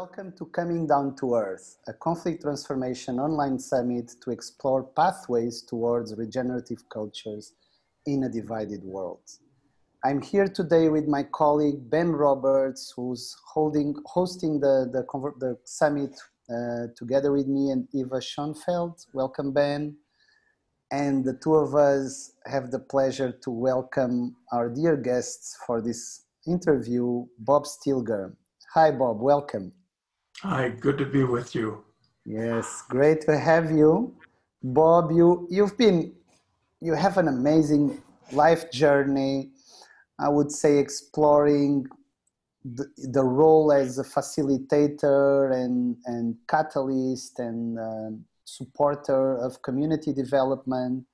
Welcome to Coming Down to Earth, a conflict transformation online summit to explore pathways towards regenerative cultures in a divided world. I'm here today with my colleague Ben Roberts, who's holding, hosting the, the, the summit uh, together with me and Eva Schoenfeld. Welcome, Ben. And the two of us have the pleasure to welcome our dear guests for this interview, Bob Stilger. Hi, Bob. Welcome. Hi, good to be with you. Yes, great to have you. Bob, you, you've been, you have an amazing life journey. I would say exploring the, the role as a facilitator and, and catalyst and uh, supporter of community development.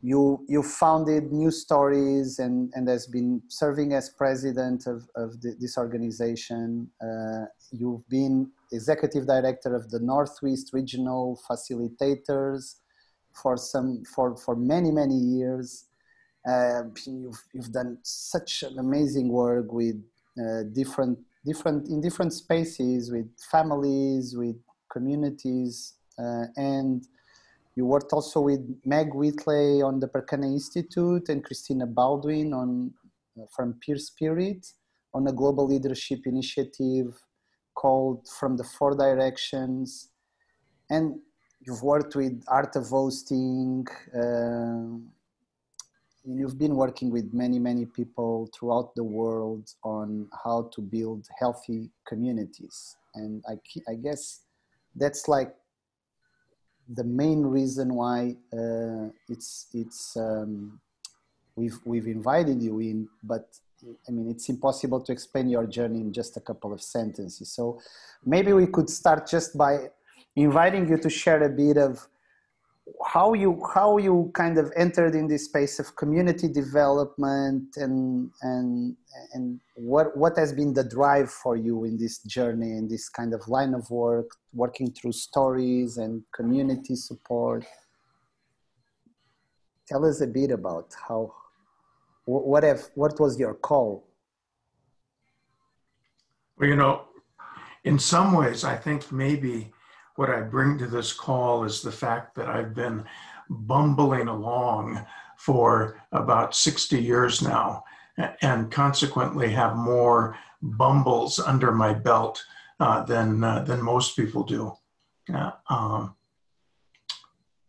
You, you founded New Stories and, and has been serving as president of, of the, this organization. Uh, you've been executive director of the northwest Regional Facilitators for, some, for, for many, many years. Uh, you've, you've done such an amazing work with uh, different, different, in different spaces with families, with communities, uh, and you worked also with Meg Wheatley on the Berkana Institute and Christina Baldwin on uh, from Peer Spirit on a global leadership initiative called From the Four Directions. And you've worked with Art of Hosting. Uh, you've been working with many, many people throughout the world on how to build healthy communities. And I, I guess that's like the main reason why uh, it's it's um, we've we've invited you in, but I mean it's impossible to explain your journey in just a couple of sentences. So maybe we could start just by inviting you to share a bit of how you how you kind of entered in this space of community development and and and what what has been the drive for you in this journey in this kind of line of work working through stories and community support? Tell us a bit about how what if what was your call? Well you know in some ways i think maybe what I bring to this call is the fact that I've been bumbling along for about 60 years now and consequently have more bumbles under my belt uh, than, uh, than most people do. Uh, um,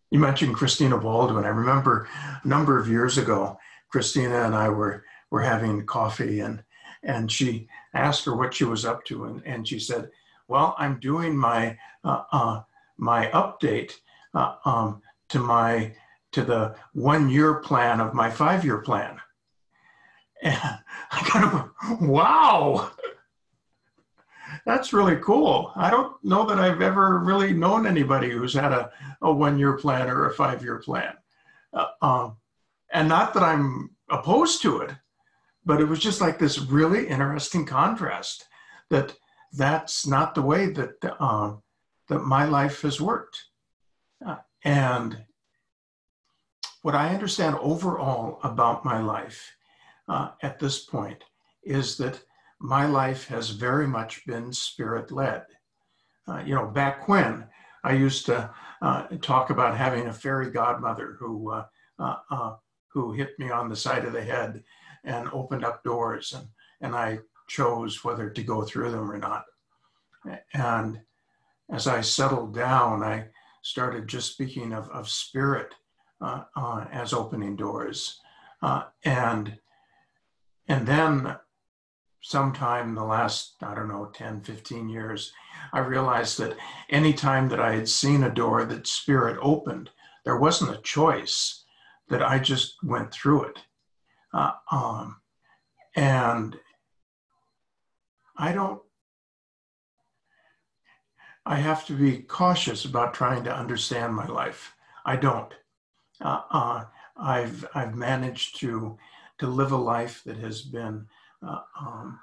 you mentioned Christina Baldwin. I remember a number of years ago, Christina and I were, were having coffee and, and she asked her what she was up to. And, and she said, well, I'm doing my uh, uh, my update uh, um, to my to the one year plan of my five year plan. And I kind of wow, that's really cool. I don't know that I've ever really known anybody who's had a, a one year plan or a five year plan. Uh, um, and not that I'm opposed to it, but it was just like this really interesting contrast that that's not the way that uh, that my life has worked. Uh, and what I understand overall about my life uh, at this point is that my life has very much been spirit led. Uh, you know, back when I used to uh, talk about having a fairy godmother who uh, who hit me on the side of the head and opened up doors and and I chose whether to go through them or not. And as I settled down, I started just speaking of, of spirit uh, uh, as opening doors. Uh, and, and then sometime in the last, I don't know, 10, 15 years, I realized that anytime that I had seen a door that spirit opened, there wasn't a choice, that I just went through it. Uh, um, and I don't I have to be cautious about trying to understand my life. I don't. Uh, uh, I've I've managed to to live a life that has been uh, um,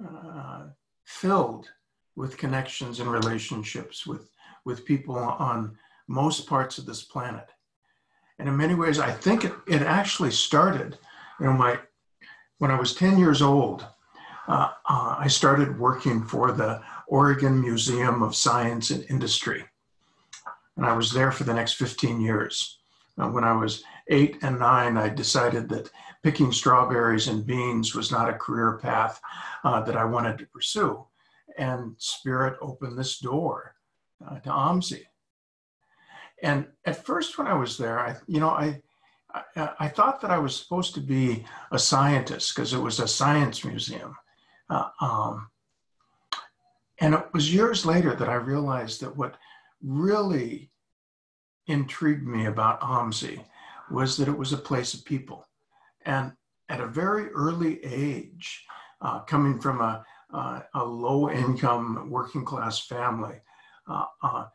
uh, filled with connections and relationships with with people on most parts of this planet. And in many ways, I think it, it actually started. You know, my when I was ten years old, uh, uh, I started working for the Oregon Museum of Science and Industry. And I was there for the next 15 years. When I was eight and nine, I decided that picking strawberries and beans was not a career path uh, that I wanted to pursue. And Spirit opened this door uh, to OMSI. And at first, when I was there, I, you know, I, I, I thought that I was supposed to be a scientist because it was a science museum. Uh, um, and it was years later that I realized that what really intrigued me about OMSI was that it was a place of people. And at a very early age, uh, coming from a, uh, a low income working class family, uh, uh,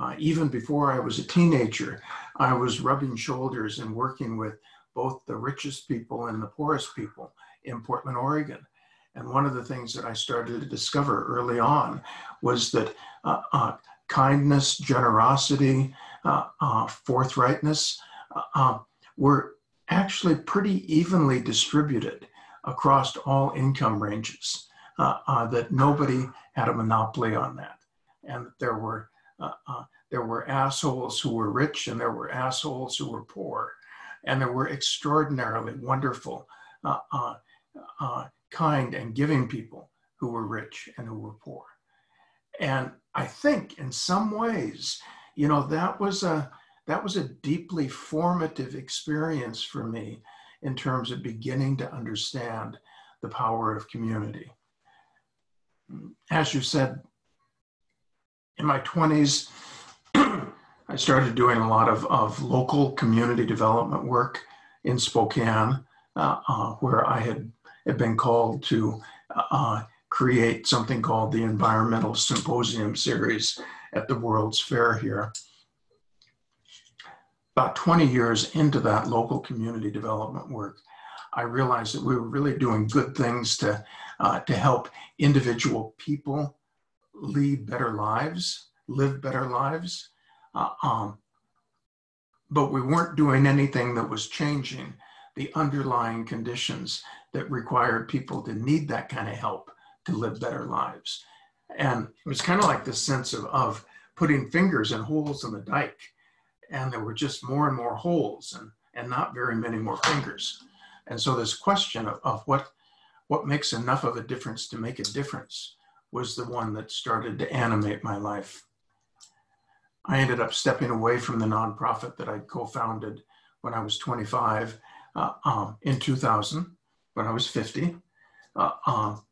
uh, even before I was a teenager, I was rubbing shoulders and working with both the richest people and the poorest people in Portland, Oregon. And one of the things that I started to discover early on was that uh, uh, kindness, generosity, uh, uh forthrightness uh, uh, were actually pretty evenly distributed across all income ranges, that nobody had a monopoly on that. And that there were, there were assholes who were rich and there were assholes who were poor. And there were extraordinarily wonderful kind and giving people who were rich and who were poor. And I think in some ways, you know, that was a that was a deeply formative experience for me in terms of beginning to understand the power of community. As you said, in my 20s, I started doing a lot of, of local community development work in Spokane, uh, uh, where I had have been called to uh, create something called the Environmental Symposium Series at the World's Fair here. About 20 years into that local community development work, I realized that we were really doing good things to, uh, to help individual people lead better lives, live better lives. Uh, um, but we weren't doing anything that was changing the underlying conditions that required people to need that kind of help to live better lives. And it was kind of like this sense of, of putting fingers in holes in the dike. And there were just more and more holes and, and not very many more fingers. And so this question of, of what, what makes enough of a difference to make a difference was the one that started to animate my life. I ended up stepping away from the nonprofit that I co-founded when I was 25 uh, um, in 2000 when I was 50. Uh, um,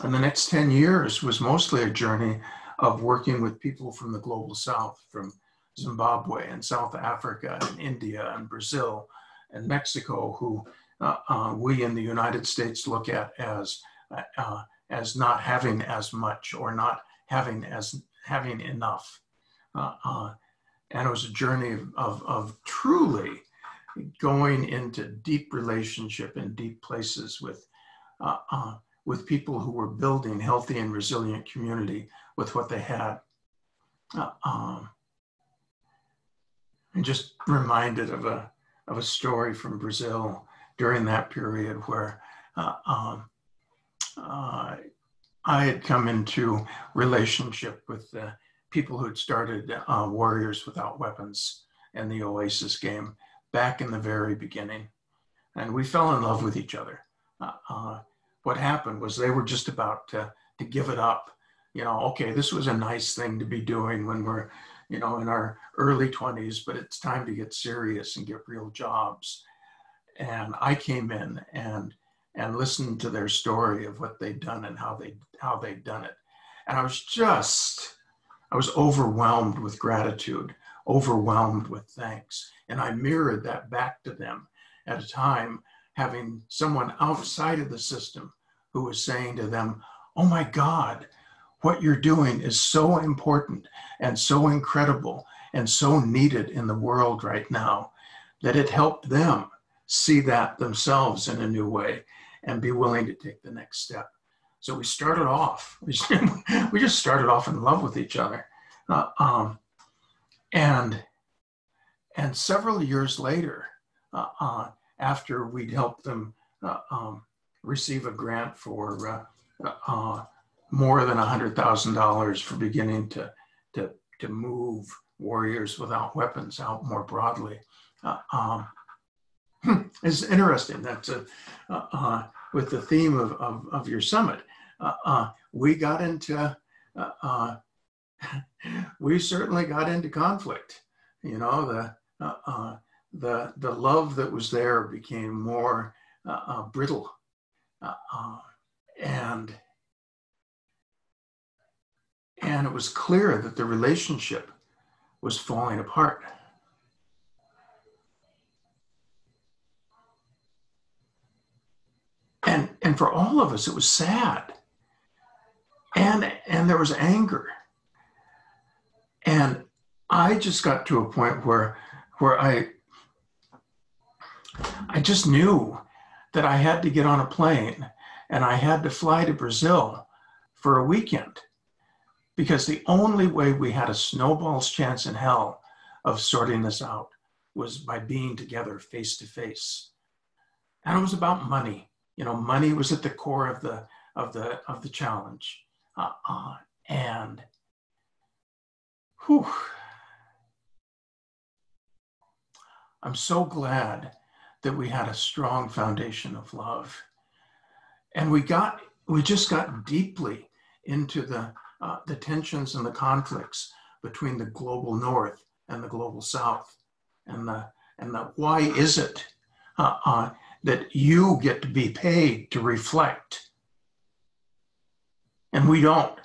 and the next 10 years was mostly a journey of working with people from the global south, from Zimbabwe and South Africa and India and Brazil and Mexico, who uh, uh, we in the United States look at as, uh, uh as not having as much or not having as having enough. And it was a journey of, of, of truly going into deep relationship and deep places with uh, uh, with people who were building healthy and resilient community with what they had. Uh, um, I'm just reminded of a of a story from Brazil during that period where uh, um, uh, I had come into relationship with the people who had started uh, Warriors Without Weapons and the Oasis game back in the very beginning. And we fell in love with each other. Uh, uh, what happened was they were just about to, to give it up. You know, okay, this was a nice thing to be doing when we're, you know, in our early 20s, but it's time to get serious and get real jobs. And I came in and and listened to their story of what they'd done and how they how they'd done it. And I was just I was overwhelmed with gratitude, overwhelmed with thanks. And I mirrored that back to them at a time having someone outside of the system who was saying to them, Oh my God, what you're doing is so important and so incredible and so needed in the world right now that it helped them see that themselves in a new way and be willing to take the next step. So we started off, we just started off in love with each other. Uh, um, and and several years later, uh, uh, after we'd helped them uh, um, receive a grant for uh, more than $100,000 for beginning to, to, to move warriors without weapons out more broadly. Uh, um, hmm, it's interesting that uh, uh, with the theme of, of, of your summit, we got into, we certainly got into conflict. You know, the, uh, uh, the, the love that was there became more uh, brittle. and and it was clear that the relationship was falling apart. And, and for all of us, it was sad. And, and there was anger. And I just got to a point where, where I, I just knew that I had to get on a plane and I had to fly to Brazil for a weekend because the only way we had a snowball's chance in hell of sorting this out was by being together face to face. And it was about money. You know, money was at the core of the of the of the challenge. Uh, uh, and whew, I'm so glad that we had a strong foundation of love. And we got we just got deeply into the uh, the tensions and the conflicts between the global north and the global south. And the and the why is it uh, uh, that you get to be paid to reflect. And we don't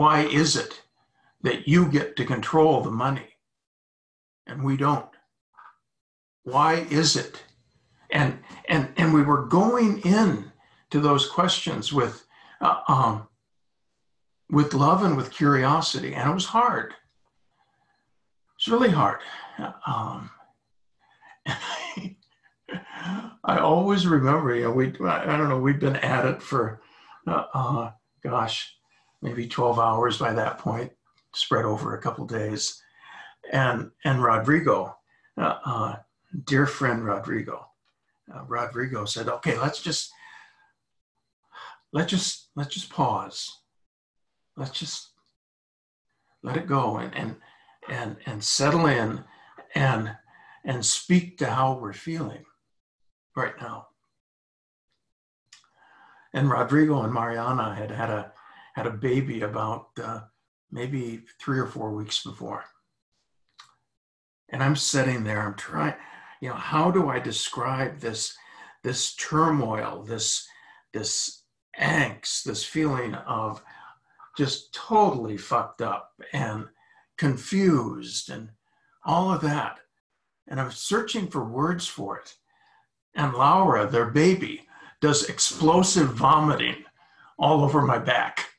why is it that you get to control the money and we don't why is it and and and we were going in to those questions with uh, um, with love and with curiosity, and it was hard. It's really hard. Um, I always remember, you know, we, I don't know, we'd been at it for, uh, uh, gosh, maybe 12 hours by that point, spread over a couple days. And, and Rodrigo, uh, uh dear friend Rodrigo, uh, Rodrigo said, okay, let's just, let's just let's just pause let's just let it go and and and, and settle in and and speak to how we're feeling right now and rodrigo and mariana had had a had a baby about uh, maybe three or four weeks before and i'm sitting there i'm trying you know how do i describe this this turmoil this this angst, this feeling of just totally fucked up and confused and all of that. And I'm searching for words for it. And Laura, their baby, does explosive vomiting all over my back.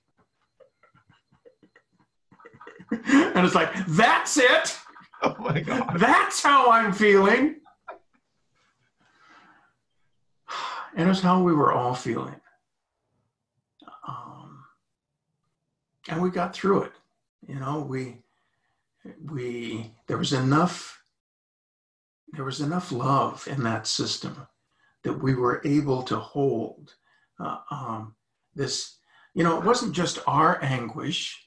And it's like, that's it. Oh my God. That's how I'm feeling. And it's how we were all feeling. Um, and we got through it. You know, we we there was enough there was enough love in that system that we were able to hold uh, um, this. You know, it wasn't just our anguish;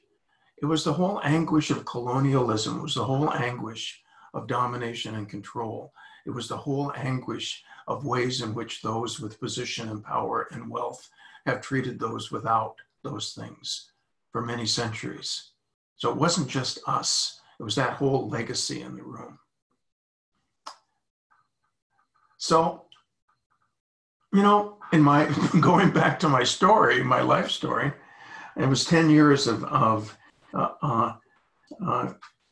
it was the whole anguish of colonialism. It was the whole anguish of domination and control. It was the whole anguish of ways in which those with position and power and wealth have treated those without those things for many centuries. So it wasn't just us, it was that whole legacy in the room. So, you know, in my going back to my story, my life story, it was 10 years of, of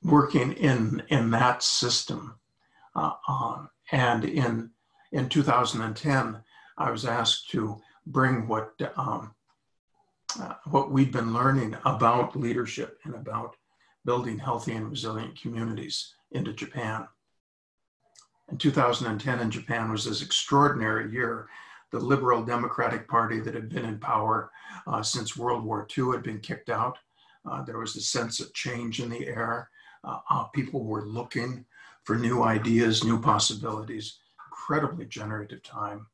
working in, in that system. Uh, and in, in 2010, I was asked to bring what um, uh, what we'd been learning about leadership and about building healthy and resilient communities into Japan. In 2010 in Japan was this extraordinary year. The Liberal Democratic Party that had been in power uh, since World War II had been kicked out. Uh, there was a sense of change in the air. Uh, uh, people were looking for new ideas, new possibilities. Incredibly generative time.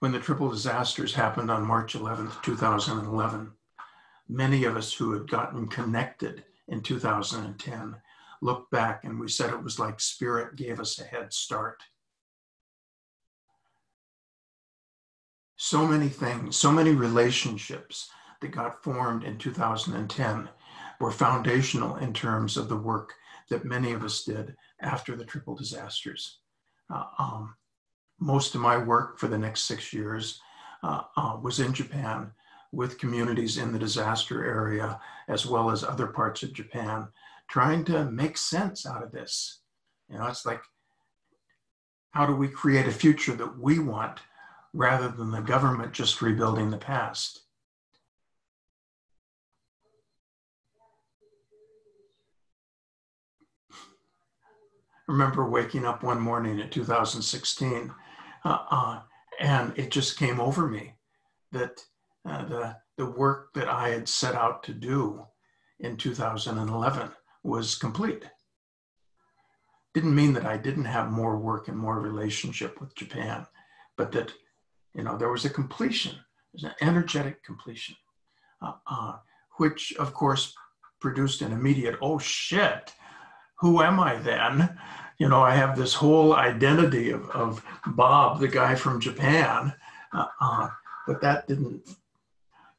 when the triple disasters happened on March 11th, 2011, many of us who had gotten connected in 2010 looked back and we said it was like Spirit gave us a head start. So many things, so many relationships that got formed in 2010 were foundational in terms of the work that many of us did after the triple disasters. Uh, um, most of my work for the next six years uh, uh, was in Japan with communities in the disaster area, as well as other parts of Japan, trying to make sense out of this. You know, it's like, how do we create a future that we want rather than the government just rebuilding the past? Remember waking up one morning in 2016 uh, uh, and it just came over me that uh, the, the work that I had set out to do in 2011 was complete. Didn't mean that I didn't have more work and more relationship with Japan, but that, you know, there was a completion, an energetic completion, uh, uh, which of course produced an immediate, oh shit, who am I then? You know, I have this whole identity of, of Bob, the guy from Japan, uh, uh but that didn't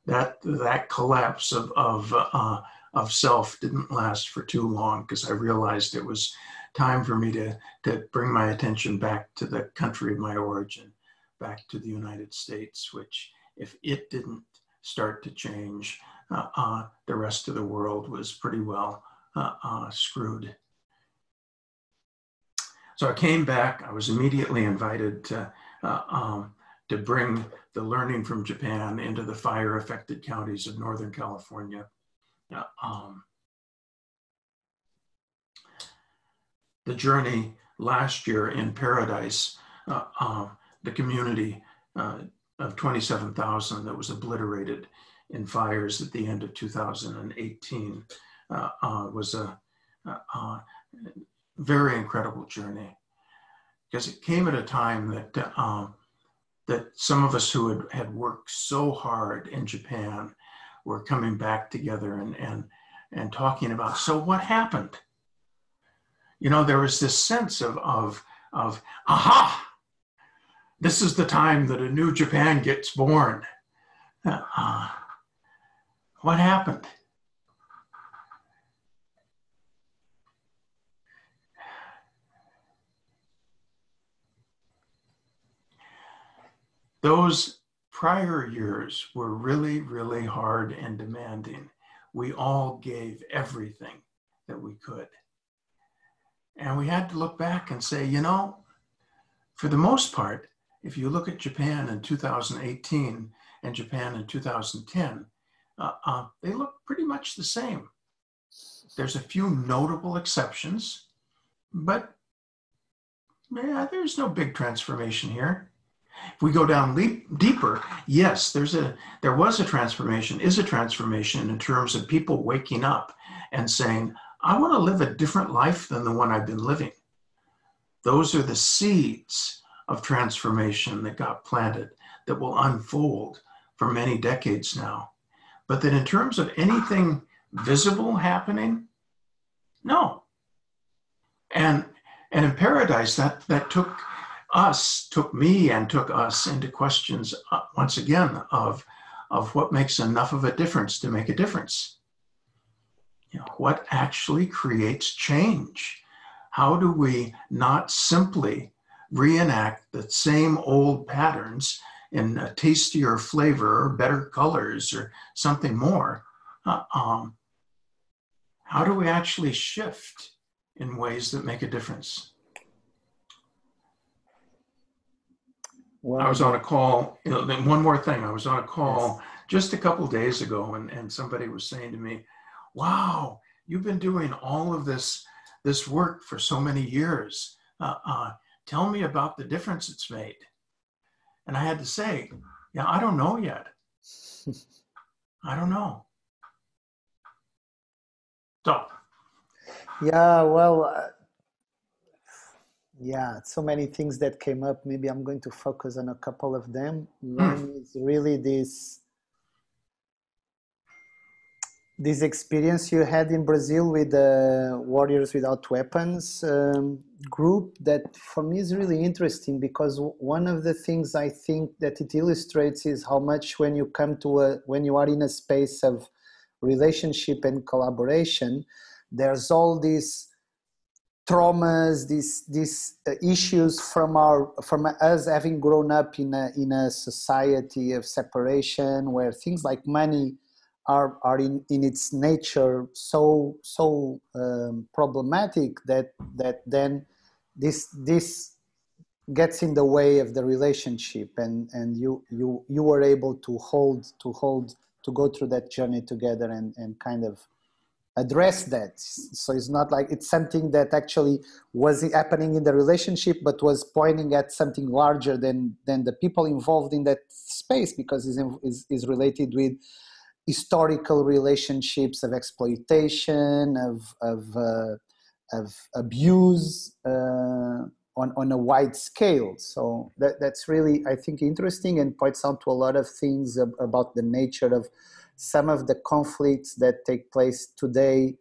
that that collapse of of uh, of self didn't last for too long because I realized it was time for me to to bring my attention back to the country of my origin, back to the United States. Which, if it didn't start to change, uh, uh, the rest of the world was pretty well uh, uh, screwed. So I came back. I was immediately invited to uh, um, to bring the learning from Japan into the fire affected counties of Northern California. Uh, um, the journey last year in Paradise, uh, uh, the community uh, of 27,000 that was obliterated in fires at the end of 2018 uh, uh, was a very incredible journey because it came at a time that um, that some of us who had, had worked so hard in Japan were coming back together and, and, and talking about, so what happened? You know, there was this sense of, of, of, aha, this is the time that a new Japan gets born. Uh, what happened? Those prior years were really, really hard and demanding. We all gave everything that we could. And we had to look back and say, you know, for the most part, if you look at Japan in 2018 and Japan in 2010, uh, uh, they look pretty much the same. There's a few notable exceptions, but yeah, there's no big transformation here. If we go down leap, deeper, yes, there's a there was a transformation, is a transformation in terms of people waking up and saying, I want to live a different life than the one I've been living. Those are the seeds of transformation that got planted that will unfold for many decades now. But that in terms of anything visible happening, no. And and in paradise, that that took us, took me and took us into questions uh, once again of, of what makes enough of a difference to make a difference. You know, what actually creates change? How do we not simply reenact the same old patterns in a tastier flavor or better colors or something more? Uh, um, how do we actually shift in ways that make a difference? Well, I was on a call. You know, then one more thing, I was on a call yes. just a couple days ago, and, and somebody was saying to me, "Wow, you've been doing all of this this work for so many years. Uh, uh, tell me about the difference it's made." And I had to say, "Yeah, I don't know yet. I don't know." So. Yeah, well, uh, Yeah, so many things that came up. Maybe I'm going to focus on a couple of them. One hmm. is really this this experience you had in Brazil with the Warriors Without Weapons um, group that for me is really interesting because one of the things I think that it illustrates is how much when you come to a when you are in a space of relationship and collaboration, there's all these traumas, these these uh, issues from our from us having grown up in a in a society of separation where things like money are, are in, in its nature so so um, problematic that that then this this gets in the way of the relationship and and you you you were able to hold to hold to go through that journey together and and kind of address that so it's not like it's something that actually was happening in the relationship but was pointing at something larger than than the people involved in that space because is is, is related with historical relationships of exploitation, of, of, uh, of abuse uh, on, on a wide scale. So that, that's really, I think, interesting and points out to a lot of things ab- about the nature of some of the conflicts that take place today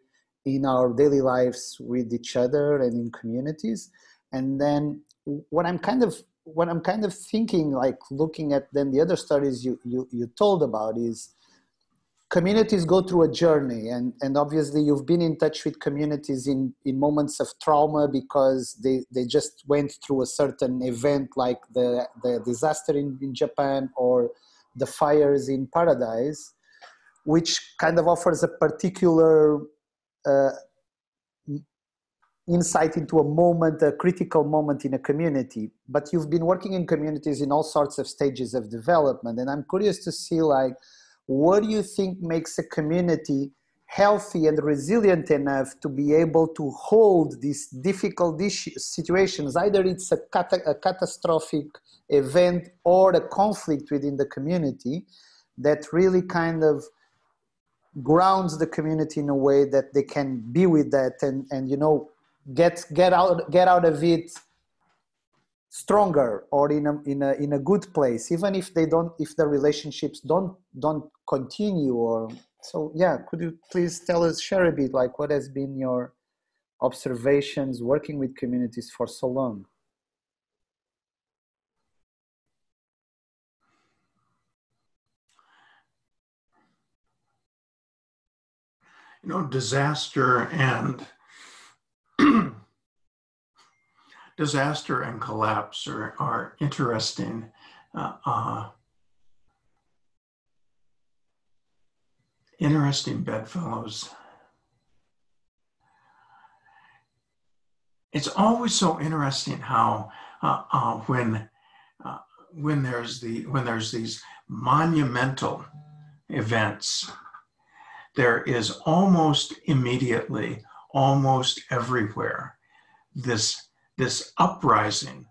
in our daily lives with each other and in communities. And then what I'm kind of what I'm kind of thinking, like looking at then the other stories you, you, you told about is communities go through a journey and, and obviously you've been in touch with communities in, in moments of trauma because they, they just went through a certain event like the, the disaster in, in japan or the fires in paradise which kind of offers a particular uh, insight into a moment a critical moment in a community. But you've been working in communities in all sorts of stages of development and i'm curious to see like what do you think makes a community healthy and resilient enough to be able to hold these difficult situations? Either it's a, a catastrophic event or a conflict within the community that really kind of grounds the community in a way that they can be with that and and you know get get out get out of it stronger or in a, in a in a good place even if they don't if the relationships don't don't continue or so yeah. Could you please tell us share a bit like what has been your observations working with communities for so long you know disaster and disaster and collapse are, are interesting. Uh, uh, interesting bedfellows. It's always so interesting how uh, uh when uh, when there's the when there's these monumental events, there is almost immediately, almost everywhere, this this uprising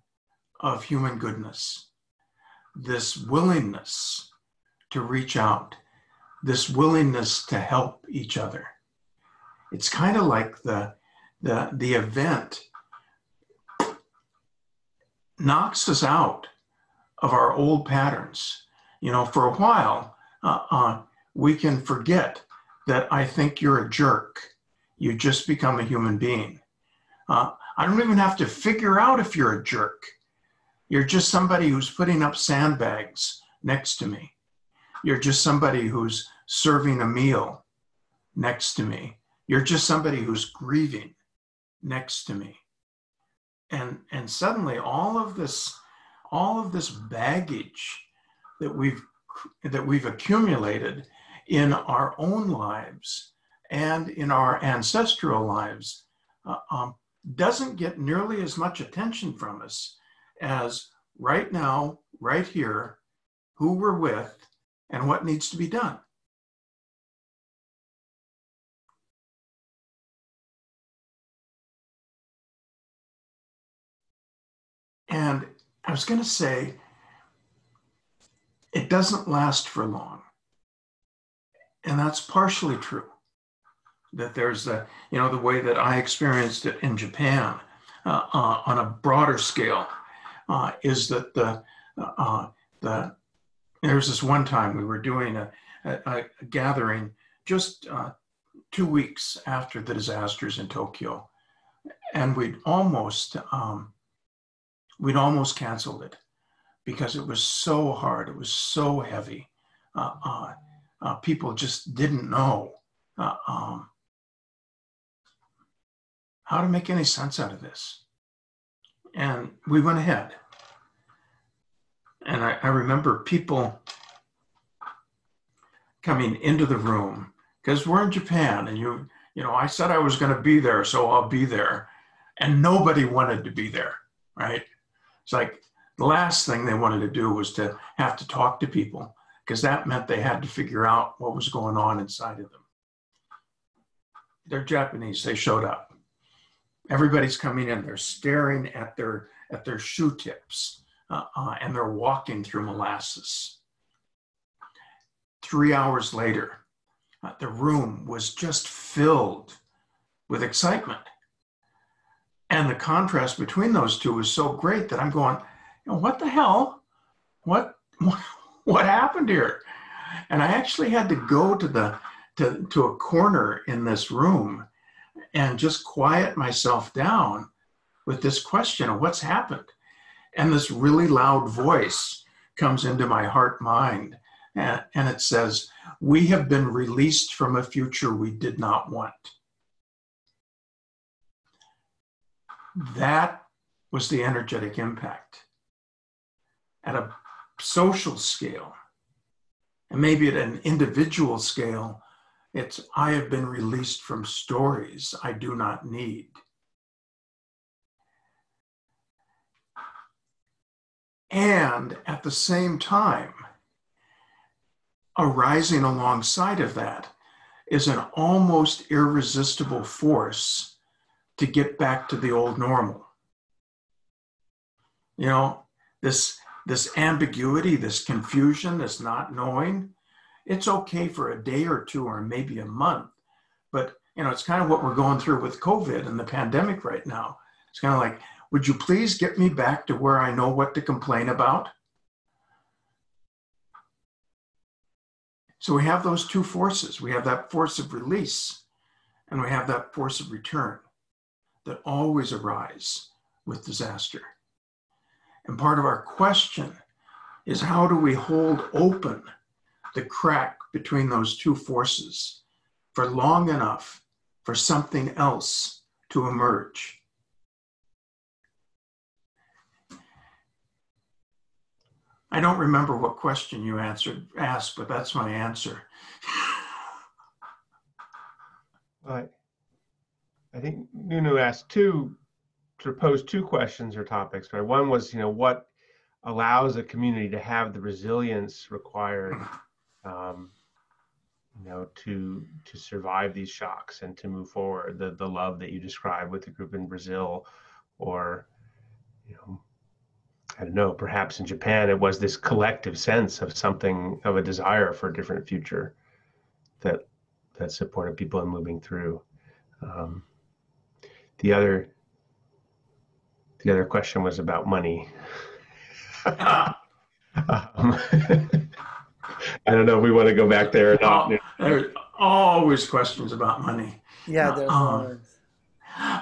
of human goodness, this willingness to reach out, this willingness to help each other. It's kind of like the, the, the event knocks us out of our old patterns. You know, for a while, uh, uh, we can forget that I think you're a jerk. You just become a human being. Uh, I don't even have to figure out if you're a jerk. You're just somebody who's putting up sandbags next to me. You're just somebody who's serving a meal next to me. You're just somebody who's grieving next to me. And, and suddenly all of this, all of this baggage that we've, that we've accumulated in our own lives and in our ancestral lives uh, um, doesn't get nearly as much attention from us as right now, right here, who we're with, and what needs to be done. And I was going to say, it doesn't last for long. And that's partially true that there's the, you know, the way that I experienced it in Japan. uh, uh, on a broader scale uh, is that the, uh, the, there was this one time we were doing a, a, a gathering just uh, two weeks after the disasters in Tokyo. And we'd almost, um, we'd almost canceled it because it was so hard. It was so heavy. Uh, people just didn't know um, how to make any sense out of this. And we went ahead. And I, I remember people coming into the room because we're in Japan and you, you know, I said I was going to be there, so I'll be there. And nobody wanted to be there, right? It's like the last thing they wanted to do was to have to talk to people because that meant they had to figure out what was going on inside of them. They're Japanese, they showed up. Everybody's coming in they're staring at their at their shoe tips uh, uh, and they're walking through molasses. Three hours later uh, the room was just filled with excitement. And the contrast between those two was so great that i'm going what the hell? What happened here and i actually had to go to the to, to a corner in this room and just quiet myself down with this question of what's happened. And this really loud voice comes into my heart mind and, and it says, We have been released from a future we did not want. That was the energetic impact. At a social scale, and maybe at an individual scale, it's, I have been released from stories I do not need. And at the same time, arising alongside of that is an almost irresistible force to get back to the old normal. You know, this, this ambiguity, this confusion, this not knowing, it's okay for a day or two or maybe a month. But you know, it's kind of what we're going through with COVID and the pandemic right now. It's kind of like, would you please get me back to where I know what to complain about? So we have those two forces. We have that force of release and we have that force of return that always arise with disaster. And part of our question is how do we hold open the crack between those two forces for long enough for something else to emerge. I don't remember what question you answered asked, but that's my answer. Right. I think Nuno asked two, sort of posed two questions or topics. Right. One was, you know, what allows a community to have the resilience required um, you know, to to survive these shocks and to move forward. The the love that you described with the group in Brazil, or you know, I don't know, perhaps in Japan, it was this collective sense of something of a desire for a different future that that supported people in moving through. Um, the other the other question was about money. um, I don't know if we want to go back there or not. Oh, there's always questions about money. Yeah, there's um, always.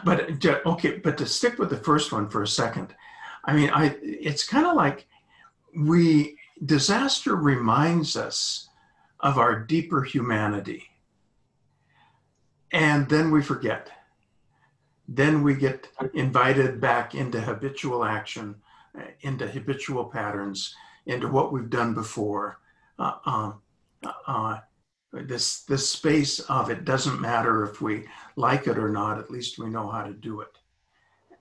But okay, but to stick with the first one for a second, I mean, I it's kind of like we disaster reminds us of our deeper humanity, and then we forget. Then we get invited back into habitual action, into habitual patterns, into what we've done before uh, um, uh, this this space of it doesn't matter if we like it or not. At least we know how to do it.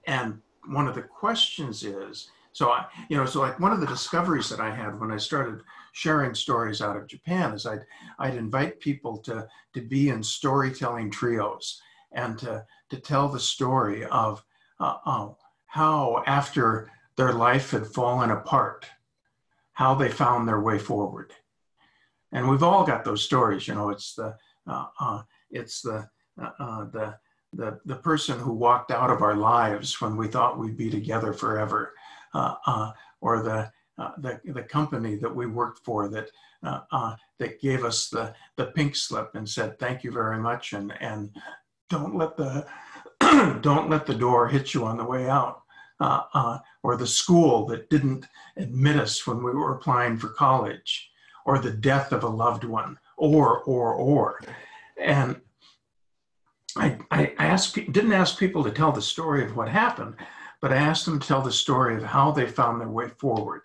And one of the questions is so I you know so like one of the discoveries that I had when I started sharing stories out of Japan is I'd I'd invite people to to be in storytelling trios and to to tell the story of uh, uh, how after their life had fallen apart, how they found their way forward and we've all got those stories. You know, it's the uh, uh, it's the uh, uh, the the, the person who walked out of our lives when we thought we'd be together forever, or the, uh, the, the company that we worked for that, uh, uh, that gave us the, the pink slip and said, thank you very much. And, and don't let the, don't let the door hit you on the way out. Uh, or the school that didn't admit us when we were applying for college, or the death of a loved one, or, or, or. And I, I asked, didn't ask people to tell the story of what happened, but I asked them to tell the story of how they found their way forward.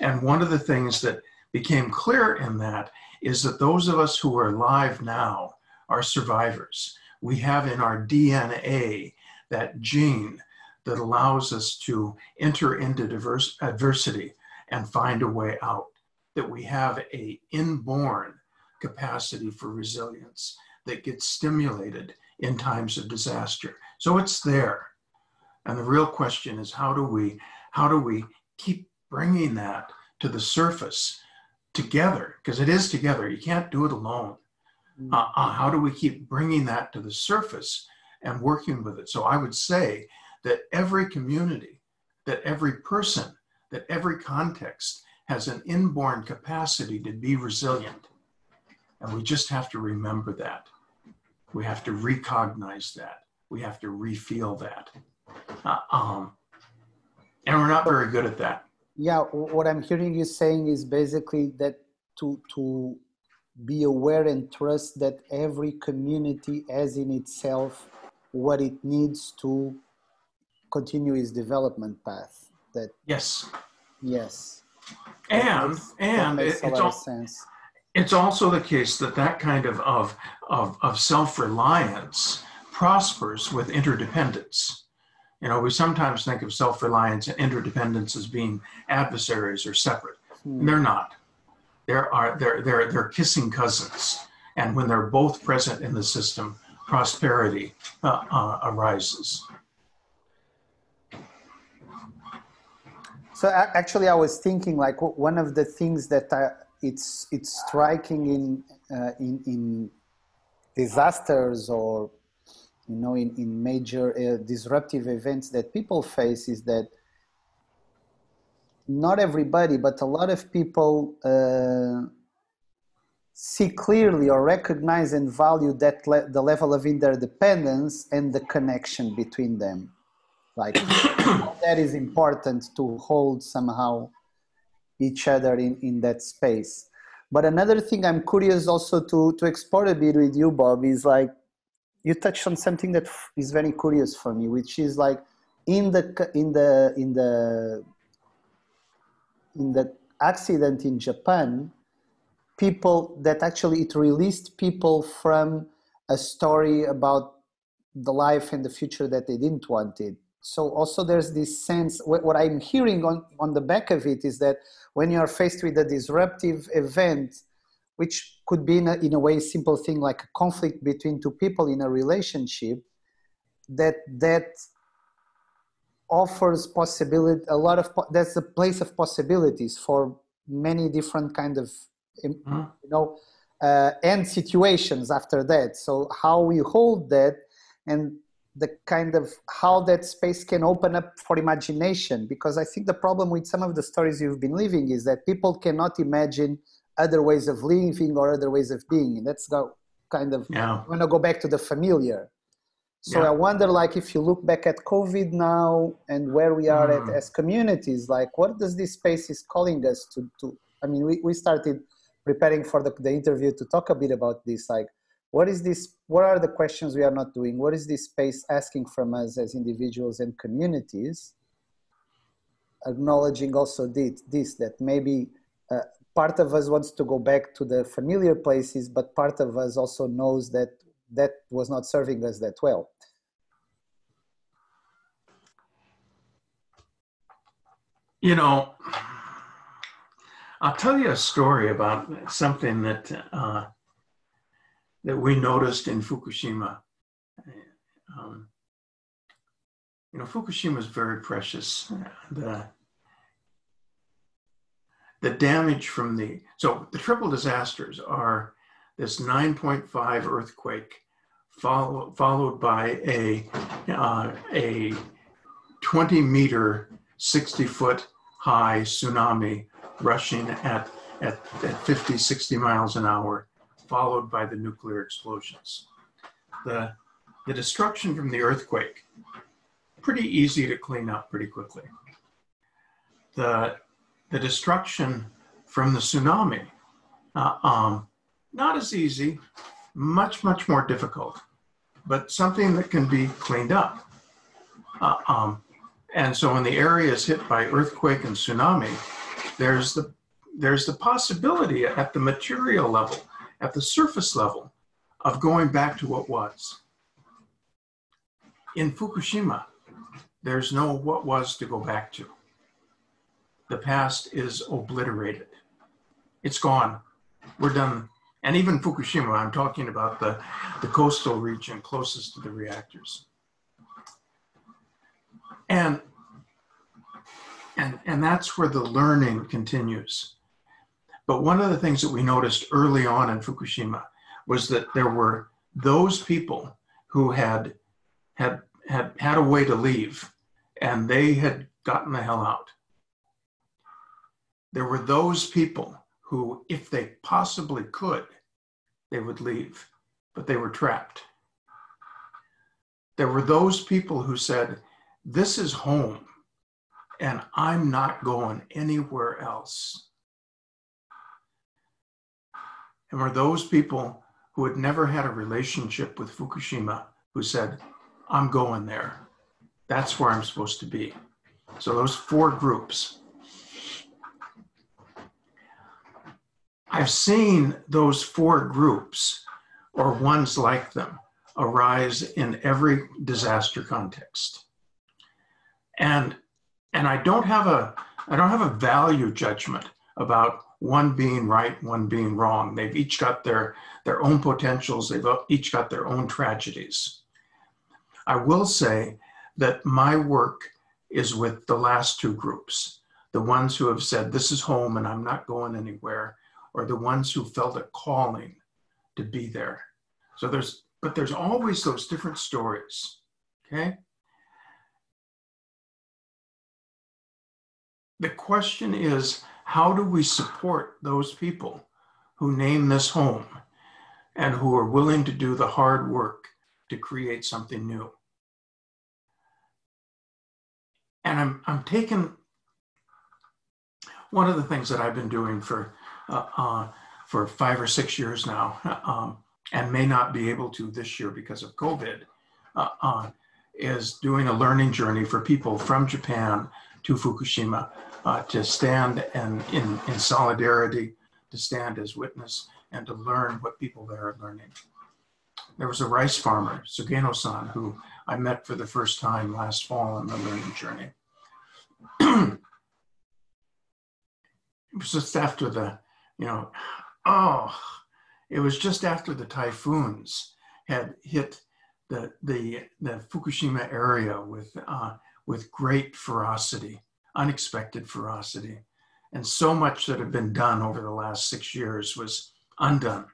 And one of the things that became clear in that is that those of us who are alive now are survivors. We have in our DNA that gene that allows us to enter into diverse adversity and find a way out. That we have a inborn capacity for resilience that gets stimulated in times of disaster. So it's there. And the real question is how do we how do we keep bringing that to the surface together because it is together. You can't do it alone. Uh, uh, how do we keep bringing that to the surface and working with it? So I would say that every community, that every person, that every context has an inborn capacity to be resilient. And we just have to remember that. We have to recognize that. We have to refeel that. Uh, um, and we're not very good at that. Yeah, what I'm hearing you saying is basically that to to be aware and trust that every community has in itself what it needs to continue its development path. That yes, yes, and makes, and it, it's all, sense it's also the case that that kind of, of, of, of self-reliance prospers with interdependence. You know, we sometimes think of self-reliance and interdependence as being adversaries or separate. Hmm. They're not. They're, are, they're, they're, they're kissing cousins. And when they're both present in the system, prosperity uh, uh, arises. So actually, I was thinking like one of the things that I, it's it's striking in uh, in in disasters or you know in in major uh, disruptive events that people face is that not everybody but a lot of people uh, see clearly or recognize and value that le- the level of interdependence and the connection between them like that is important to hold somehow each other in, in that space. But another thing I'm curious also to, to explore a bit with you, Bob, is like you touched on something that is very curious for me, which is like in the in the in the in the accident in Japan, people that actually it released people from a story about the life and the future that they didn't want it. So also there's this sense what i'm hearing on, on the back of it is that when you are faced with a disruptive event which could be in a, in a way a simple thing like a conflict between two people in a relationship that that offers possibility a lot of that's a place of possibilities for many different kind of mm-hmm. you know uh, end situations after that so how we hold that and the kind of how that space can open up for imagination because i think the problem with some of the stories you've been living is that people cannot imagine other ways of living or other ways of being and that's the kind of yeah. want to go back to the familiar so yeah. i wonder like if you look back at covid now and where we are mm. at as communities like what does this space is calling us to to i mean we, we started preparing for the, the interview to talk a bit about this like what is this what are the questions we are not doing what is this space asking from us as individuals and communities acknowledging also this, this that maybe uh, part of us wants to go back to the familiar places but part of us also knows that that was not serving us that well you know i'll tell you a story about something that uh, that we noticed in Fukushima. Um, you know, Fukushima is very precious. The, the damage from the, so the triple disasters are this 9.5 earthquake follow, followed by a, uh, a 20 meter, 60 foot high tsunami rushing at, at, at 50, 60 miles an hour, followed by the nuclear explosions. The, the destruction from the earthquake, pretty easy to clean up pretty quickly. The, the destruction from the tsunami, uh, um, not as easy, much, much more difficult, but something that can be cleaned up. Uh, um, and so when the area is hit by earthquake and tsunami, there's the, there's the possibility at the material level, at the surface level, of going back to what was. In Fukushima, there's no what was to go back to. The past is obliterated. It's gone. We're done. And even Fukushima, I'm talking about the, the coastal region closest to the reactors. And, and, and that's where the learning continues. But one of the things that we noticed early on in Fukushima was that there were those people who had had had had a way to leave and they had gotten the hell out. There were those people who, if they possibly could, they would leave, but they were trapped. There were those people who said, This is home, and I'm not going anywhere else. And were those people who had never had a relationship with Fukushima who said, I'm going there. That's where I'm supposed to be. So those four groups. I've seen those four groups or ones like them arise in every disaster context. And and I don't have a I don't have a value judgment about one being right, one being wrong. They've each got their their own potentials, they've each got their own tragedies. I will say that my work is with the last two groups the ones who have said, This is home and I'm not going anywhere, or the ones who felt a calling to be there. So there's, but there's always those different stories, okay? The question is, how do we support those people who name this home and who are willing to do the hard work to create something new? And I'm, I'm taking one of the things that I've been doing for, uh, uh, for five or six years now, um, and may not be able to this year because of COVID, uh, uh is doing a learning journey for people from Japan to Fukushima uh, to stand and in, in solidarity, to stand as witness and to learn what people there are learning. There was a rice farmer, Sugeno-san, who I met for the first time last fall on the learning journey. it was just after the, you know, oh, it was just after the typhoons had hit the, the, the Fukushima area with, uh, with great ferocity, unexpected ferocity. And so much that had been done over the last six years was undone.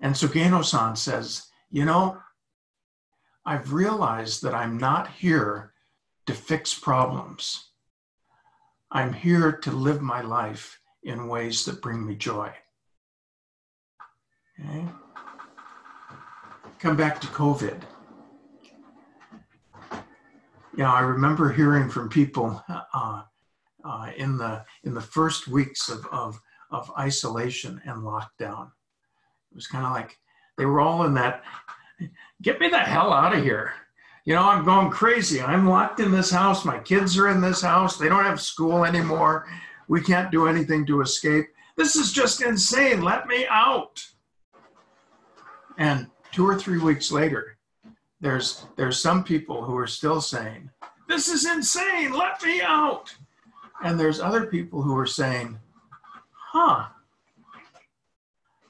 And Sugeno-san says, you know, I've realized that I'm not here to fix problems. I'm here to live my life in ways that bring me joy. Okay? Come back to COVID. You know, I remember hearing from people uh, uh, in the in the first weeks of, of, of isolation and lockdown. It was kind of like they were all in that, get me the hell out of here. You know, I'm going crazy. I'm locked in this house. My kids are in this house. They don't have school anymore. We can't do anything to escape. This is just insane. Let me out. And two or three weeks later, there's there's some people who are still saying, "This is insane. Let me out." And there's other people who are saying, "Huh?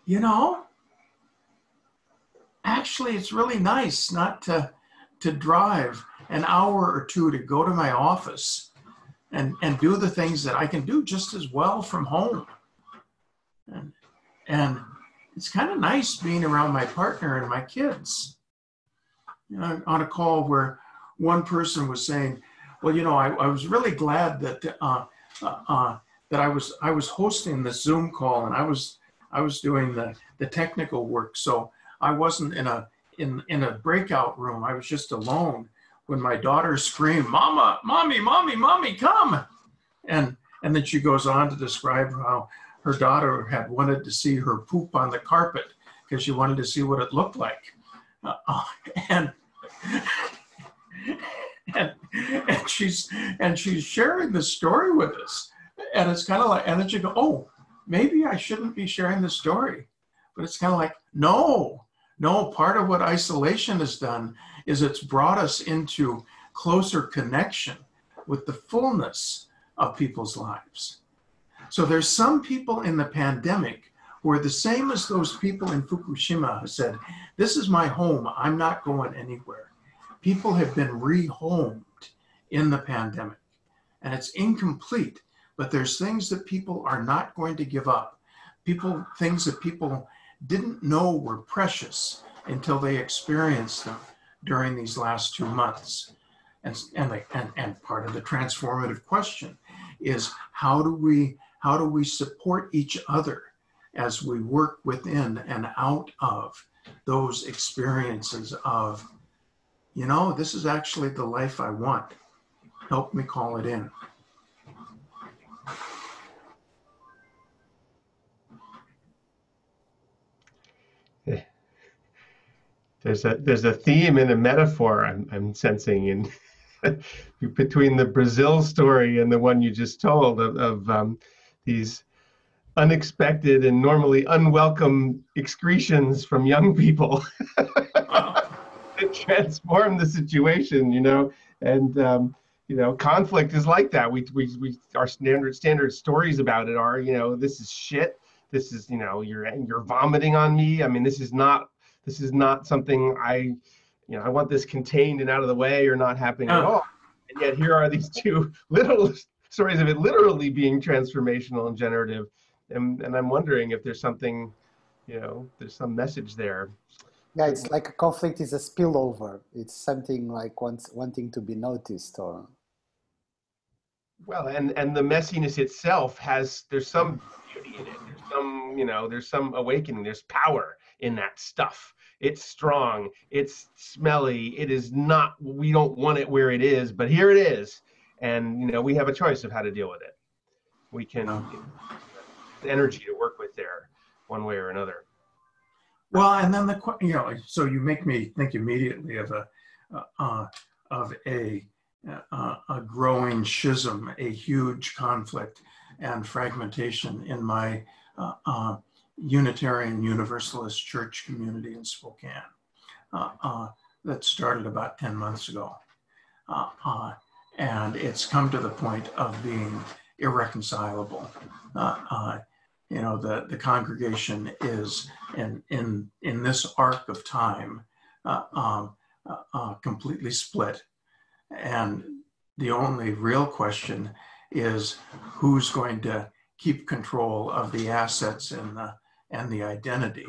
You know, actually it's really nice not to to drive an hour or two to go to my office and, and do the things that I can do just as well from home. And, and, it's kind of nice being around my partner and my kids. You know, on a call where one person was saying, "Well, you know, I, I was really glad that uh, uh, uh, that I was I was hosting this Zoom call and I was I was doing the the technical work, so I wasn't in a in in a breakout room. I was just alone when my daughter screamed, "Mama, mommy, mommy, mommy, come!" and and then she goes on to describe how her daughter had wanted to see her poop on the carpet because she wanted to see what it looked like. Uh, uh and, and and she's and she's sharing the story with us. And it's kind of like, and then she go, oh, maybe I shouldn't be sharing the story. But it's kind of like, no, no, part of what isolation has done is it's brought us into closer connection with the fullness of people's lives. So there's some people in the pandemic who are the same as those people in Fukushima who said, This is my home, I'm not going anywhere. People have been rehomed in the pandemic, and it's incomplete, but there's things that people are not going to give up. People, things that people didn't know were precious until they experienced them during these last two months. And, and, and, and part of the transformative question is how do we how do we support each other as we work within and out of those experiences of, you know, this is actually the life I want. Help me call it in. There's a there's a theme and a metaphor I'm I'm sensing in between the Brazil story and the one you just told of, of um, these unexpected and normally unwelcome excretions from young people that transform the situation, you know, and um, you know, conflict is like that. We, we, we, our standard standard stories about it are, you know, this is shit. This is, you know, you're you're vomiting on me. I mean, this is not this is not something I, you know, I want this contained and out of the way or not happening at oh. all. And yet here are these two little stories of it literally being transformational and generative. And, and I'm wondering if there's something, you know, there's some message there. Yeah, it's like a conflict is a spillover. It's something like wants, wanting to be noticed or. Well, and and the messiness itself has there's some beauty in it. There's some you know there's some awakening. There's power in that stuff. It's strong. It's smelly. It is not. We don't want it where it is, but here it is, and you know we have a choice of how to deal with it we can the energy to work with there one way or another well and then the you know so you make me think immediately of a uh, of a uh, a growing schism a huge conflict and fragmentation in my uh, uh unitarian universalist church community in spokane uh, uh, that started about 10 months ago and it's come to the point of being irreconcilable. Uh, uh, you know, the, the congregation is in, in, in this arc of time uh, um, uh, uh, completely split. And the only real question is who's going to keep control of the assets and the, and the identity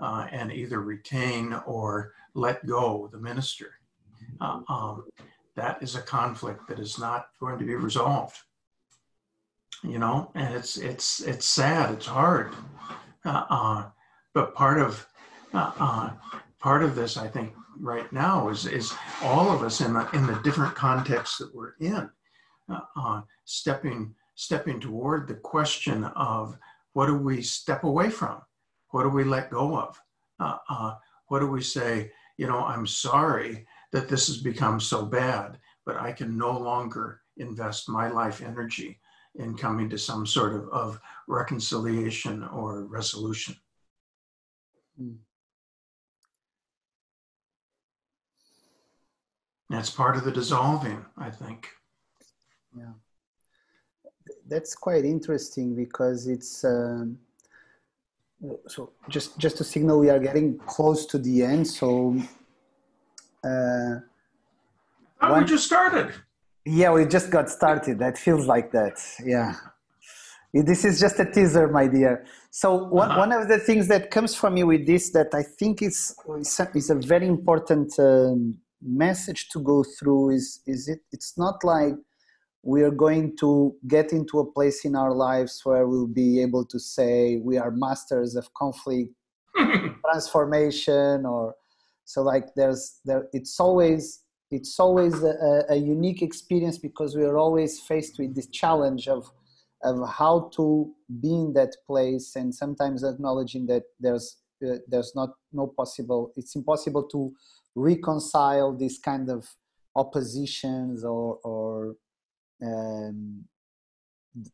uh, and either retain or let go the minister. Um, that is a conflict that is not going to be resolved you know and it's it's it's sad it's hard uh, uh, but part of uh, uh, part of this i think right now is is all of us in the in the different contexts that we're in uh, uh, stepping stepping toward the question of what do we step away from what do we let go of what do we say you know i'm sorry that this has become so bad, but I can no longer invest my life energy in coming to some sort of, of reconciliation or resolution. Mm. That's part of the dissolving, I think. Yeah. That's quite interesting because it's um, so just just to signal we are getting close to the end. So uh, oh, we just started. Yeah, we just got started. That feels like that. Yeah. this is just a teaser, my dear. So one, uh-huh. one of the things that comes from me with this that I think is is a very important um, message to go through is is it it's not like we are going to get into a place in our lives where we'll be able to say we are masters of conflict transformation or so like there's there it's always it's always a, a, unique experience because we are always faced with this challenge of of how to be in that place and sometimes acknowledging that there's uh, there's not no possible it's impossible to reconcile these kind of oppositions or or um,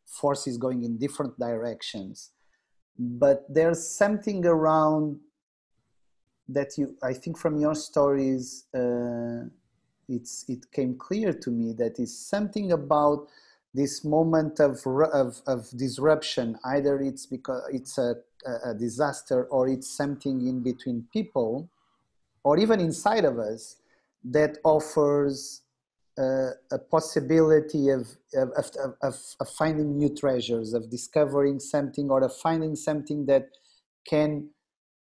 forces going in different directions. But there's something around that you i think from your stories uh, it's it came clear to me that is something about this moment of, of, of disruption. Either it's because it's a, a disaster or it's something in between people or even inside of us that offers uh, a possibility of of, of, of, of, finding new treasures, of discovering something or of finding something that can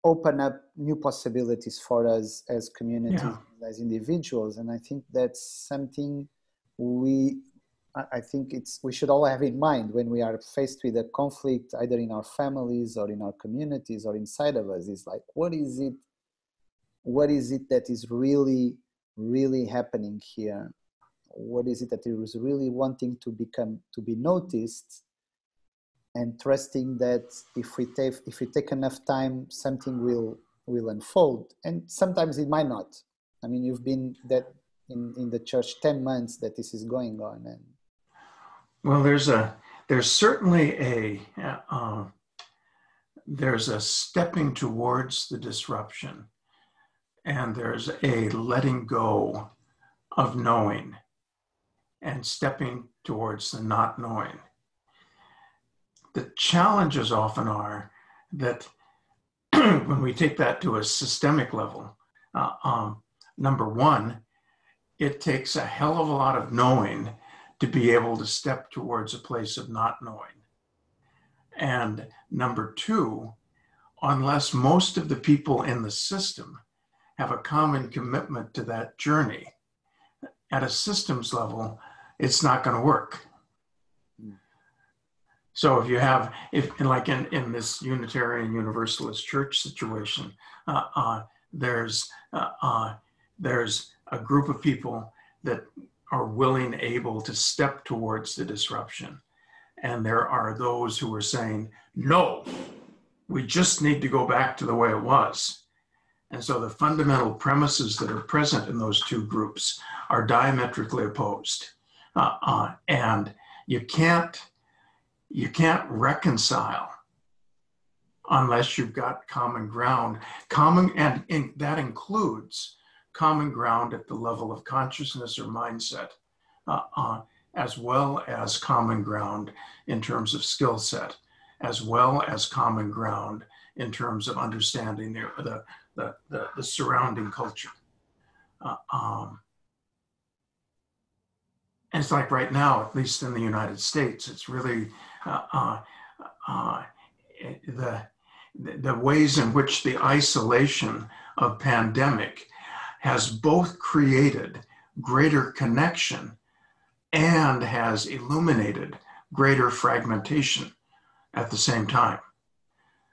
open up new possibilities for us as communities, yeah. as individuals. And I think that's something we, I think it's, we should all have in mind when we are faced with a conflict, either in our families or in our communities or inside of us, is like, what is it, what is it that is really, really happening here? What is it that he was really wanting to become to be noticed and trusting that if we take if we take enough time something will will unfold. And sometimes it might not. I mean you've been that in in the church 10 months that this is going on and well there's a there's certainly a uh, there's a stepping towards the disruption and there's a letting go of knowing and stepping towards the not knowing. The challenges often are that when we take that to a systemic level, uh, um, number one, it takes a hell of a lot of knowing to be able to step towards a place of not knowing. And number two, unless most of the people in the system have a common commitment to that journey, at a systems level, it's not going to work. So if you have, if like in, in this Unitarian Universalist Church situation, uh, uh, there's uh, uh, there's a group of people that are willing, able to step towards the disruption, and there are those who are saying, no, we just need to go back to the way it was. And so the fundamental premises that are present in those two groups are diametrically opposed. Uh, uh, and you can't you can't reconcile unless you've got common ground. Common and in, that includes common ground at the level of consciousness or mindset uh, uh, as well as common ground in terms of skill set as well as common ground in terms of understanding the, the, the, the, the surrounding culture. Uh, um, it's like right now, at least in the United States, it's really uh, uh, uh, the the ways in which the isolation of pandemic has both created greater connection and has illuminated greater fragmentation at the same time.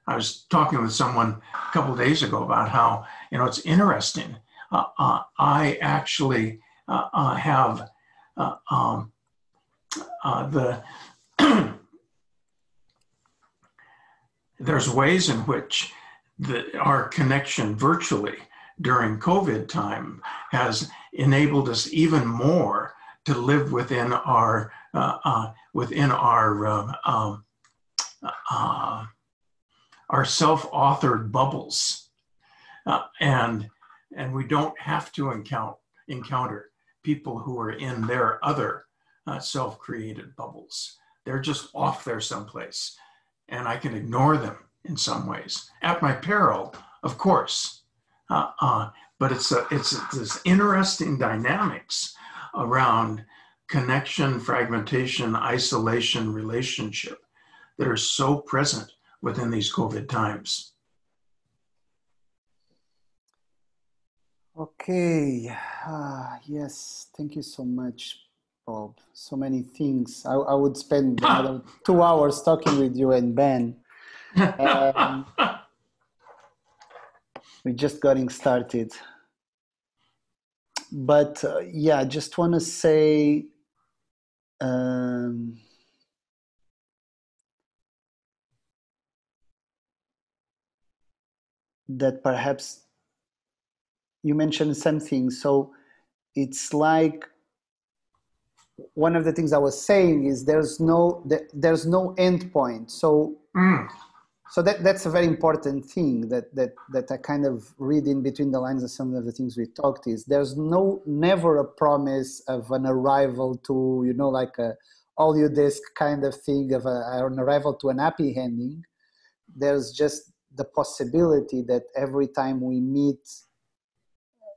I was talking with someone a couple days ago about how you know it's interesting. Uh, uh, I actually uh, have uh, um, uh, the there's ways in which the, our connection virtually during COVID time has enabled us even more to live within our uh, uh, within our uh, um, uh, our self-authored bubbles, uh, and and we don't have to encounter encounter people who are in their other uh, self created bubbles. They're just off there someplace, and I can ignore them in some ways at my peril, of course. Uh, uh, but it's a, it's a, this interesting dynamics around connection, fragmentation, isolation, relationship that are so present within these COVID times. Okay, uh, yes, thank you so much, Bob. So many things. I, I would spend another two hours talking with you and Ben. Um, we're just getting started. But uh, yeah, I just want to say um, that perhaps you mentioned something. So it's like one of the things I was saying is there's no there's no end point. So mm. so that that's a very important thing that that that I kind of read in between the lines of some of the things we talked is there's no never a promise of an arrival to you know like a all you disc kind of thing of a, an arrival to an happy ending. There's just the possibility that every time we meet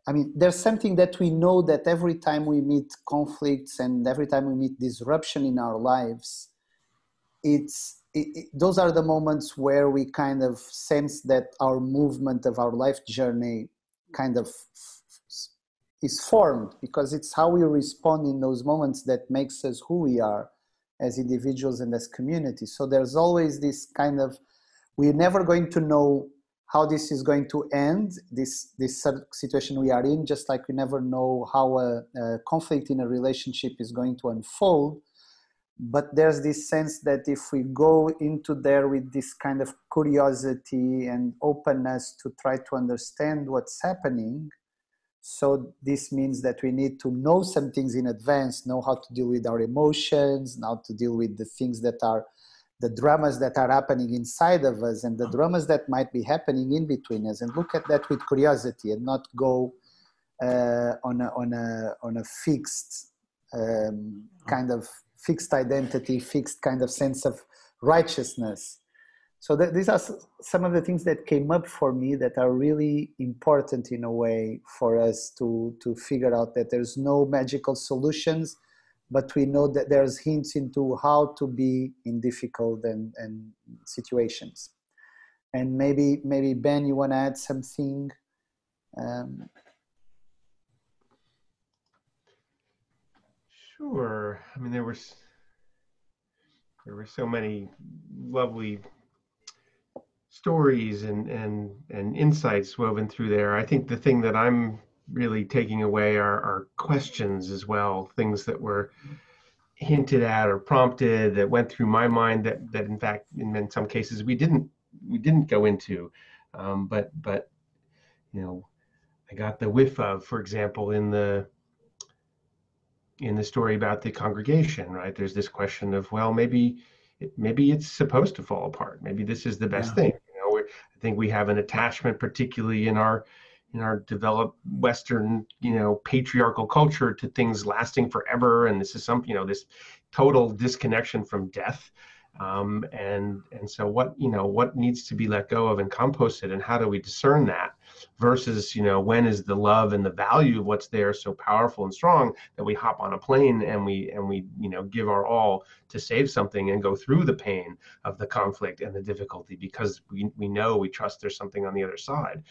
I mean, there's something that we know that every time we meet conflicts and every time we meet disruption in our lives, it's it, it, those are the moments where we kind of sense that our movement of our life journey kind of is formed because it's how we respond in those moments that makes us who we are as individuals and as communities. So there's always this kind of we're never going to know how this is going to end, this, this situation we are in, just like we never know how a, a conflict in a relationship is going to unfold. But there's this sense that if we go into there with this kind of curiosity and openness to try to understand what's happening, so this means that we need to know some things in advance, know how to deal with our emotions, how to deal with the things that are the dramas that are happening inside of us and the dramas that might be happening in between us and look at that with curiosity and not go uh, on, a, on, a, on a fixed um, kind of fixed identity, fixed kind of sense of righteousness. So that, these are some of the things that came up for me that are really important in a way for us to, to figure out that there's no magical solutions but we know that there's hints into how to be in difficult and, and situations. And maybe, maybe Ben, you want to add something? Um, sure. I mean, there was there were so many lovely stories and and and insights woven through there. I think the thing that I'm really taking away our, our questions as well, things that were hinted at or prompted that went through my mind that that in fact in, some cases we didn't we didn't go into. Um, but but you know i got the whiff of for example in the in the story about the congregation right? There's this question of well maybe maybe it's supposed to fall apart. Maybe this is the best yeah. thing you know? I think we have an attachment particularly in our in our developed Western, you know, patriarchal culture to things lasting forever. And this is some, you know, this total disconnection from death. Um, and and so what you know what needs to be let go of and composted and how do we discern that versus you know when is the love and the value of what's there so powerful and strong that we hop on a plane and we and we you know give our all to save something and go through the pain of the conflict and the difficulty because we, we know we trust there's something on the other side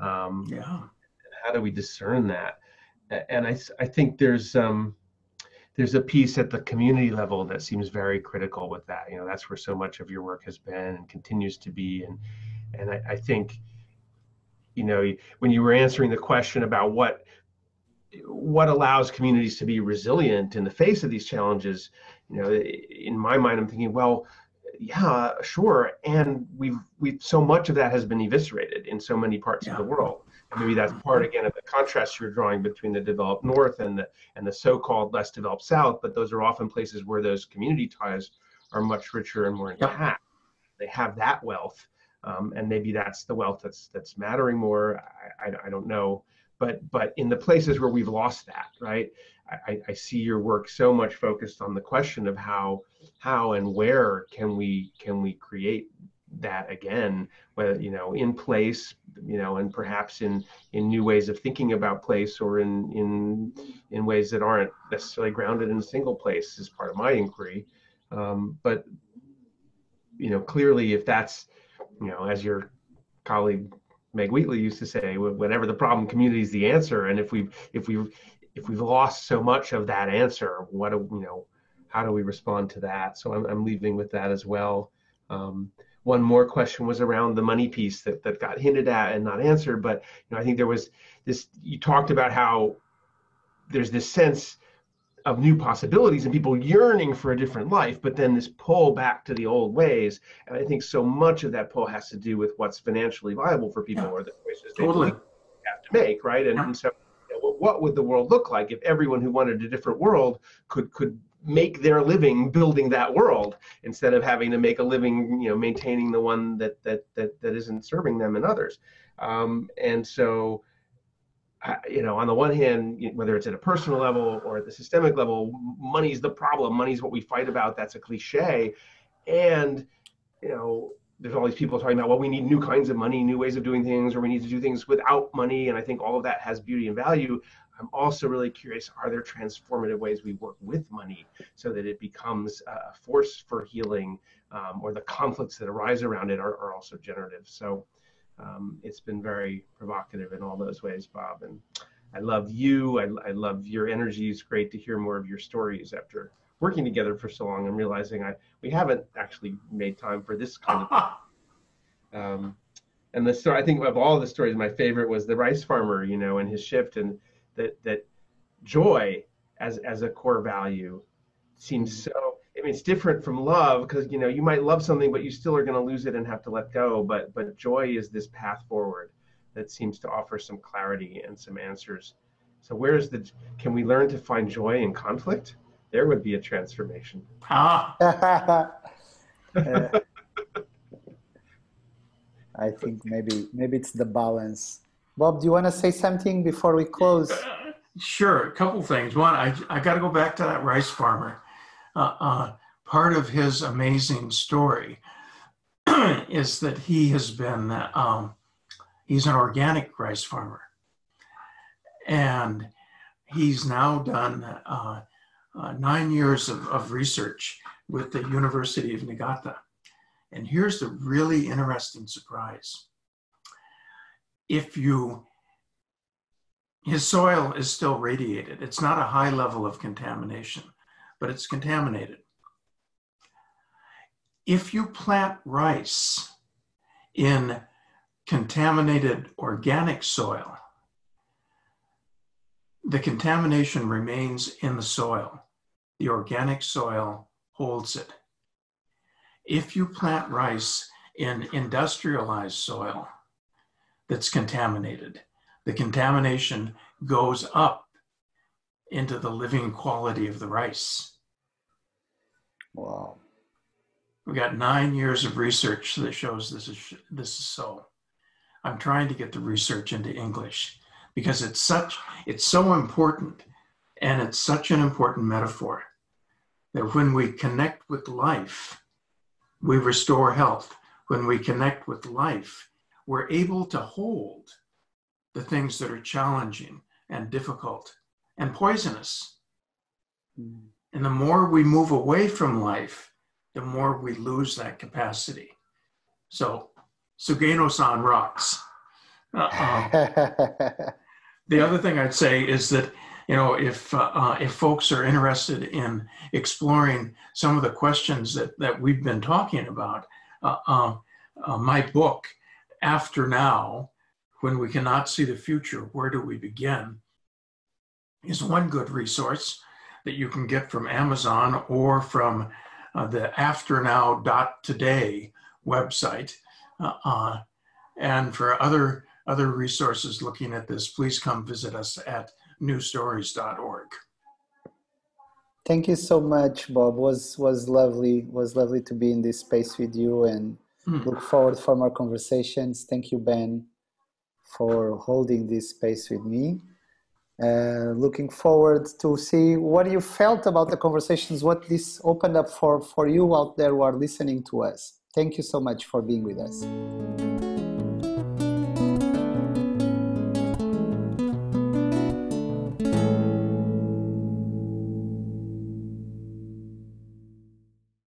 um, yeah. How do we discern that? And I, I think there's um, there's a piece at the community level that seems very critical with that. You know, that's where so much of your work has been and continues to be. And and I, I think, you know, when you were answering the question about what what allows communities to be resilient in the face of these challenges, you know, in my mind, I'm thinking, well, yeah, sure. And we've we so much of that has been eviscerated in so many parts yeah. of the world. And maybe that's part again of the contrast you're drawing between the developed north and the and the so-called less developed south. But those are often places where those community ties are much richer and more intact. Yeah. They have that wealth, um, and maybe that's the wealth that's that's mattering more. I, I, I don't know, but but in the places where we've lost that, right? I, I, see your work so much focused on the question of how how and where can we can we create that again whether you know in place you know and perhaps in in new ways of thinking about place or in in in ways that aren't necessarily grounded in a single place is part of my inquiry um, but you know, clearly, if that's, you know, as your colleague Meg Wheatley used to say, whenever the problem, community is the answer. And if we if we if we've lost so much of that answer, what do you know? How do we respond to that? So I'm I'm leaving with that as well. Um, one more question was around the money piece that, that got hinted at and not answered. But you know, I think there was this. You talked about how there's this sense of new possibilities and people yearning for a different life, but then this pull back to the old ways. And I think so much of that pull has to do with what's financially viable for people yeah. or the choices totally. they have to make, right? And, yeah. and so, what would the world look like if everyone who wanted a different world could could make their living building that world instead of having to make a living, you know, maintaining the one that that that that isn't serving them and others. Um, and so you know, on the one hand, whether it's at a personal level or at the systemic level, money's the problem. Money's what we fight about. That's a cliche. And, you know, there's all these people talking about, well, we need new kinds of money, new ways of doing things, or we need to do things without money. And I think all of that has beauty and value. I'm also really curious are there transformative ways we work with money so that it becomes a force for healing um, or the conflicts that arise around it are, are also generative? So, um, it's been very provocative in all those ways, Bob. And I love you. I, I love your energy. It's great to hear more of your stories after working together for so long and realizing I we haven't actually made time for this kind of. um, and the story I think of all the stories, my favorite was the rice farmer, you know, and his shift and that that joy as as a core value seems so I mean, it's different from love because you know you might love something, but you still are going to lose it and have to let go. But but joy is this path forward that seems to offer some clarity and some answers. So where is the? Can we learn to find joy in conflict? There would be a transformation. Ah. uh, I think maybe maybe it's the balance. Bob, do you want to say something before we close? Sure, a couple things. One, I I got to go back to that rice farmer uh, uh, part of his amazing story is that he has been, um, he's an organic rice farmer. And he's now done uh, uh, nine years of, of research with the University of Niigata. And here's the really interesting surprise. If you, his soil is still radiated, it's not a high level of contamination but it's contaminated. If you plant rice in contaminated organic soil, the contamination remains in the soil. The organic soil holds it. If you plant rice in industrialized soil that's contaminated, the contamination goes up into the living quality of the rice. Wow. We got nine years of research that shows this is this is so. I'm trying to get the research into English because it's such it's so important and it's such an important metaphor that when we connect with life, we restore health. When we connect with life, we're able to hold the things that are challenging and difficult and poisonous. Mm. And the more we move away from life, the more we lose that capacity. So, Sugeno san rocks. Uh, the other thing I'd say is that you know if uh, uh, if folks are interested in exploring some of the questions that that we've been talking about, uh, um, uh, my book, After Now, when we cannot see the future, where do we begin? is one good resource that you can get from Amazon or from uh, the afternow.today website. Uh, and for other, other resources looking at this, please come visit us at newstories.org. Thank you so much, Bob. Was was lovely. Was lovely to be in this space with you, and mm. look forward for more conversations. Thank you, Ben, for holding this space with me. Uh, looking forward to see what you felt about the conversations, what this opened up for, for you out there who are listening to us. Thank you so much for being with us.